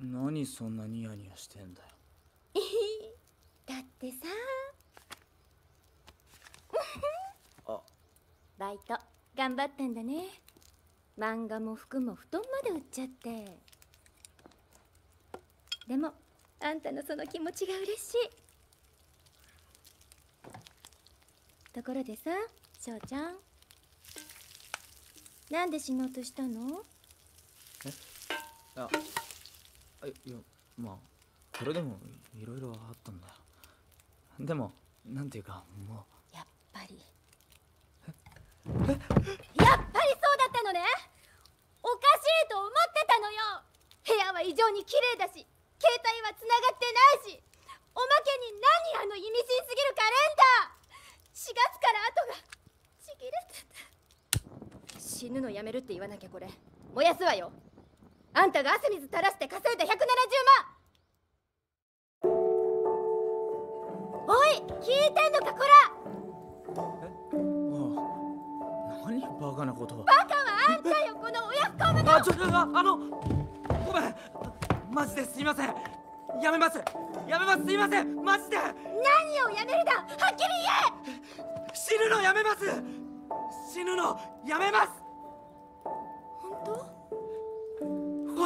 何そんなニヤニヤしてんだよ。だってさ。あ。バイト頑張ったんだね。漫画も服も布団まで売っちゃって。でもあんたのその気持ちが嬉しい。ところでさ翔ちゃん。なんで死のうとしたの？え？あ。いやまあそれでもいろいろあったんだでもなんていうかもう。やっぱり。やっぱりそうだったのね。おかしいと思ってたのよ。部屋は異常に綺麗だし携帯はつながってないしおまけに何あの意味深すぎるカレンダー。4月から後がちぎれてた。死ぬのやめるって言わなきゃこれ。燃やすわよ。あんたが汗水垂らして稼いだ170万おい聞いて。んのかこらえああ何バカなことバカはあんたよこの親不孝者あちょああのごめんマジですいませんやめますやめますすいませんマジで何をやめるだはっきり言え死ぬのやめます死ぬのやめます